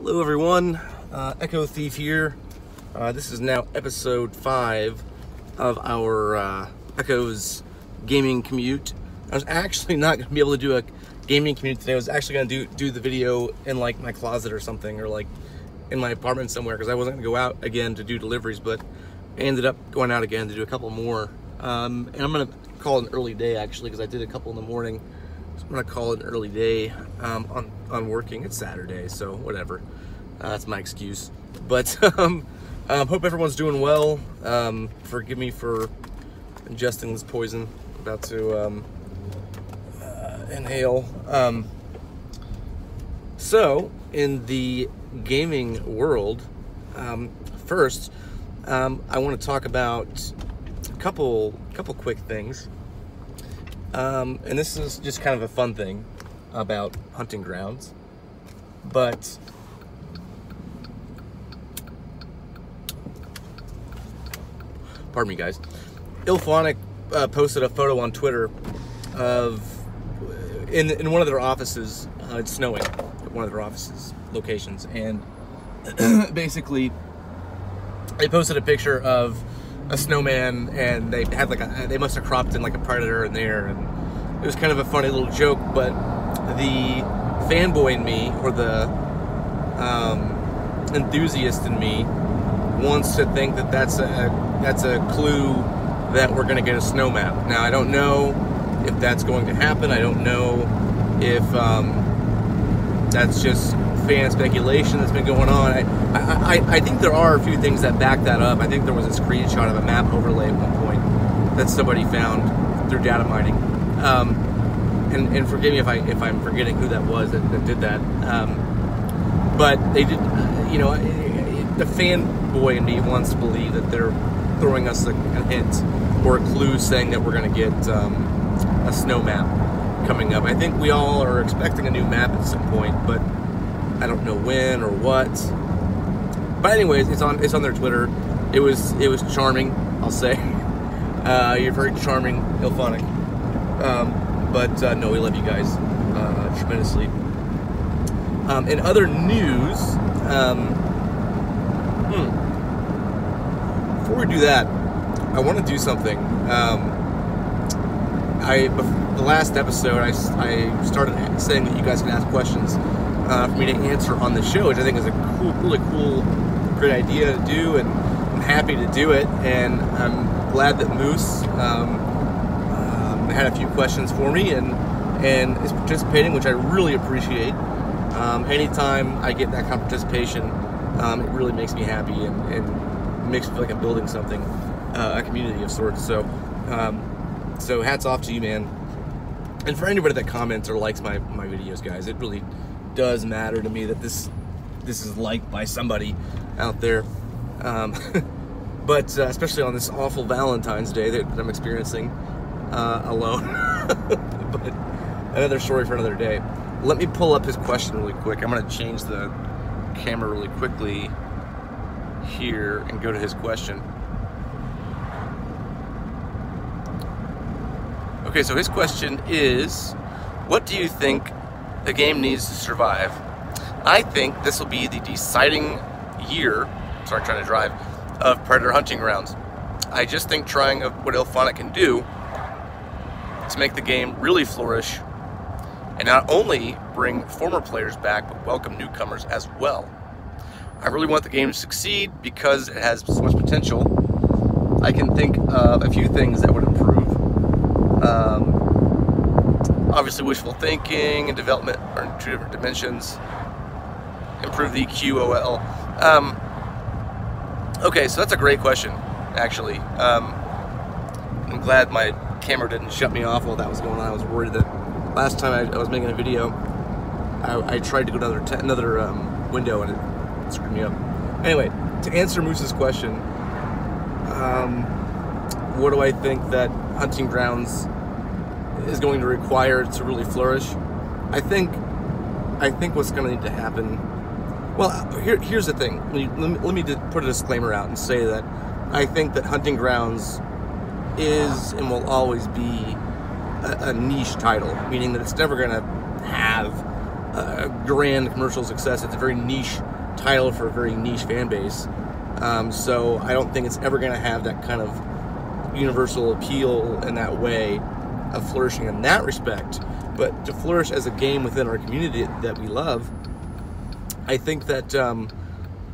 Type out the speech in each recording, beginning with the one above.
Hello everyone, uh, Echo Thief here. Uh, this is now episode 5 of our uh, Echo's gaming commute. I was actually not going to be able to do a gaming commute today. I was actually going to do, do the video in like my closet or something or like in my apartment somewhere because I wasn't going to go out again to do deliveries but I ended up going out again to do a couple more. Um, and I'm going to call it an early day actually because I did a couple in the morning. So I'm to call it an early day um, on, on working. It's Saturday, so whatever. Uh, that's my excuse. But um, um, hope everyone's doing well. Um, forgive me for ingesting this poison. About to um, uh, inhale. Um, so, in the gaming world, um, first, um, I want to talk about a couple couple quick things. Um, and this is just kind of a fun thing about hunting grounds. But pardon me, guys. IllFonic uh, posted a photo on Twitter of in in one of their offices. Uh, it's snowing at one of their offices locations, and basically they posted a picture of a snowman, and they had like a they must have cropped in like a predator in there, and it was kind of a funny little joke. But the fanboy in me, or the um, enthusiast in me, wants to think that that's a that's a clue that we're going to get a snow map. Now I don't know if that's going to happen. I don't know if um, that's just fan speculation that's been going on. I, I, I think there are a few things that back that up. I think there was a screenshot of a map overlay at one point that somebody found through data mining. Um, and, and forgive me if I if I'm forgetting who that was that, that did that. Um, but they did, you know, the fanboy in me wants to believe that they're throwing us a, a hint or a clue saying that we're going to get um, a snow map coming up. I think we all are expecting a new map at some point, but I don't know when or what. But anyways, it's on it's on their Twitter. It was it was charming, I'll say. Uh, you're very charming, IllFonic. Um, but uh, no, we love you guys uh, tremendously. Um, in other news, um, hmm, before we do that, I want to do something. Um, I the last episode I, I started saying that you guys can ask questions uh, for me to answer on the show, which I think is a cool, really cool, great idea to do, and I'm happy to do it. And I'm glad that Moose um, um, had a few questions for me and and is participating, which I really appreciate. Um, anytime I get that kind of participation, um, it really makes me happy and, and makes me feel like I'm building something, uh, a community of sorts. So, um, so hats off to you, man. And for anybody that comments or likes my, my videos, guys, it really does matter to me that this this is liked by somebody out there. Um, but uh, especially on this awful Valentine's Day that, I'm experiencing uh, alone. but another story for another day. Let me pull up his question really quick. I'm going to change the camera really quickly here and go to his question. Okay, so his question is What do you think the game needs to survive? I think this will be the deciding year, sorry, trying to drive, of Predator hunting grounds. I just think trying of what IllFonic can do to make the game really flourish and not only bring former players back, but welcome newcomers as well. I really want the game to succeed because it has so much potential. I can think of a few things that would improve. Um, obviously, wishful thinking and development are in two different dimensions. Improve the QOL. Um, okay, so that's a great question, actually. Um, I'm glad my camera didn't shut me off while that was going on. I was worried that last time I, I was making a video, I, I, tried to go to another, another um, window and it screwed me up. Anyway, to answer Moose's question, um, what do I think that hunting grounds is going to require to really flourish? I think, I think what's going to need to happen. Well, here, here's the thing. Let me, let me put a disclaimer out and say that I think that hunting grounds is and will always be a, a niche title, meaning that it's never going to have a grand commercial success. It's a very niche title for a very niche fan base. Um, so I don't think it's ever going to have that kind of universal appeal in that way of flourishing in that respect. But to flourish as a game within our community that we love, I think that um,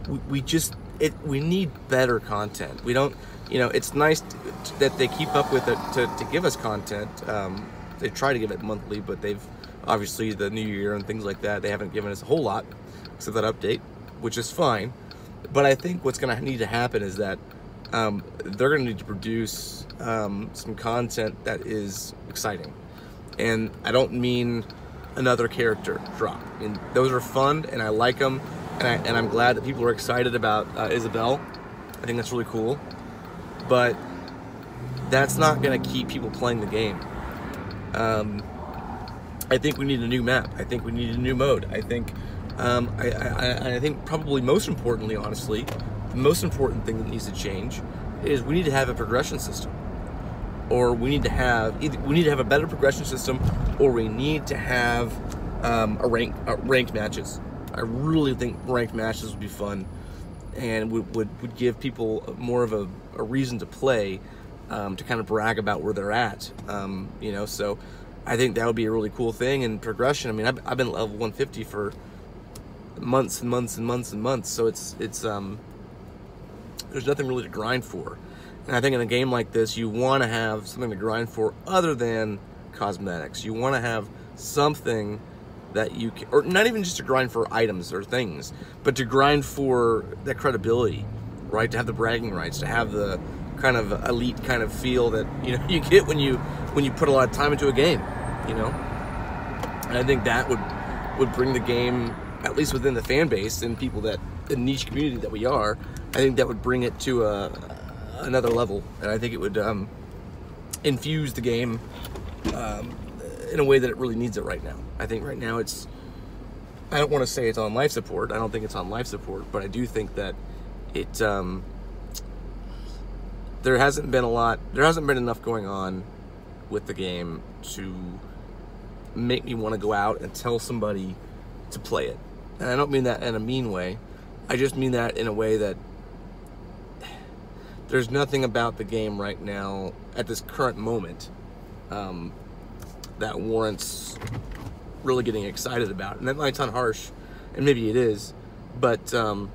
we, we just it we need better content. We don't, you know, it's nice to, that they keep up with it to, to give us content. Um, they try to give it monthly, but they've obviously the new year and things like that. They haven't given us a whole lot except that update, which is fine. But I think what's going to need to happen is that um, they're going to need to produce um, some content that is exciting. And I don't mean another character drop. I mean, those are fun and I like them. And, I, I'm glad that people are excited about uh, Isabelle. I think that's really cool. But that's not going to keep people playing the game. Um, I think we need a new map. I think we need a new mode. I think, um, I, I, I think probably most importantly, honestly, the most important thing that needs to change is we need to have a progression system, or we need to have either we need to have a better progression system, or we need to have um, a rank uh, ranked matches. I really think ranked matches would be fun, and would would, would give people more of a, a reason to play, um, to kind of brag about where they're at. Um, you know, so I think that would be a really cool thing. And progression. I mean, I've, I've been level 150 for months and months and months and months. So it's it's um there's nothing really to grind for. And I think in a game like this, you want to have something to grind for other than cosmetics. You want to have something that you can, or not even just to grind for items or things, but to grind for that credibility, right? To have the bragging rights, to have the kind of elite kind of feel that you know you get when you when you put a lot of time into a game, you know. And I think that would would bring the game, at least within the fan base and people that the niche community that we are, I think that would bring it to a, another level, and I think it would um, infuse the game um, in a way that it really needs it right now. I think right now it's. I don't want to say it's on life support. I don't think it's on life support, but I do think that it. Um, there hasn't been a lot. There hasn't been enough going on with the game to make me want to go out and tell somebody to play it. And I don't mean that in a mean way. I just mean that in a way that there's nothing about the game right now at this current moment um, that warrants really getting excited about. And that might sound harsh, and maybe it is, but um,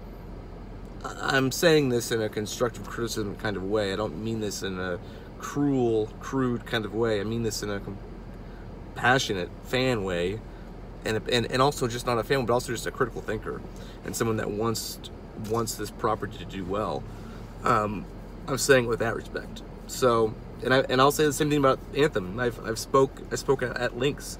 I'm saying this in a constructive criticism kind of way. I don't mean this in a cruel, crude kind of way. I mean this in a passionate fan way, and, and and also just not a fan, but also just a critical thinker and someone that wants wants this property to do well. Um, I'm saying with that respect. So, and I and I'll say the same thing about Anthem. I've I've spoke I spoke at, at links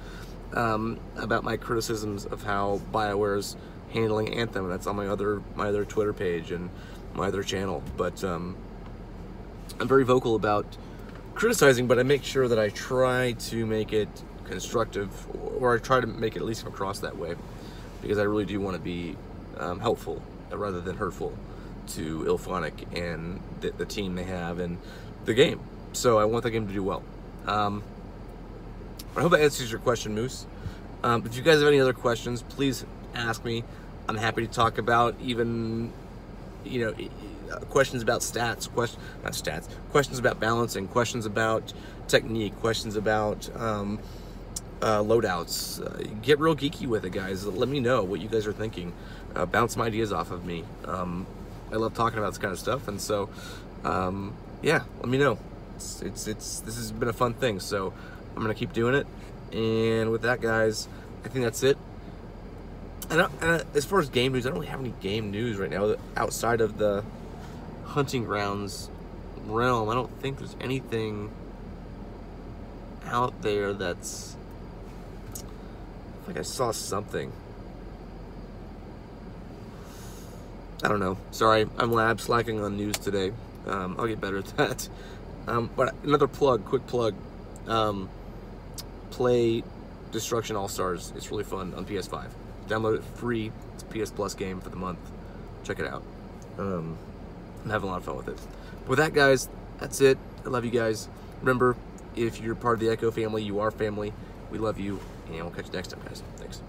um, about my criticisms of how Bioware's handling Anthem. That's on my other my other Twitter page and my other channel. But um, I'm very vocal about criticizing, but I make sure that I try to make it constructive, or I try to make it at least come across that way, because I really do want to be um, helpful rather than hurtful to IllFonic and the, the, team they have and the game. So I want the game to do well. Um, I hope that answers your question, Moose. Um, if you guys have any other questions, please ask me. I'm happy to talk about even, you know, questions about stats, question, not stats, questions about balancing, questions about technique, questions about um, uh, loadouts. Uh, get real geeky with it, guys. Let me know what you guys are thinking. Uh, bounce some ideas off of me. Um, I love talking about this kind of stuff, and so um, yeah, let me know. It's, it's it's this has been a fun thing, so I'm gonna keep doing it. And with that, guys, I think that's it. And, and as far as game news, I don't really have any game news right now outside of the hunting grounds realm. I don't think there's anything out there that's think I saw something. I don't know. Sorry, I'm lab slacking on news today. Um, I'll get better at that. Um, but another plug, quick plug. Um, play Destruction All Stars. It's really fun on PS5. Download it free. It's a PS Plus game for the month. Check it out. Um, I'm having a lot of fun with it. With that, guys, that's it. I love you guys. Remember, if you're part of the Echo family, you are family. We love you, and we'll catch you next time, guys. Thanks.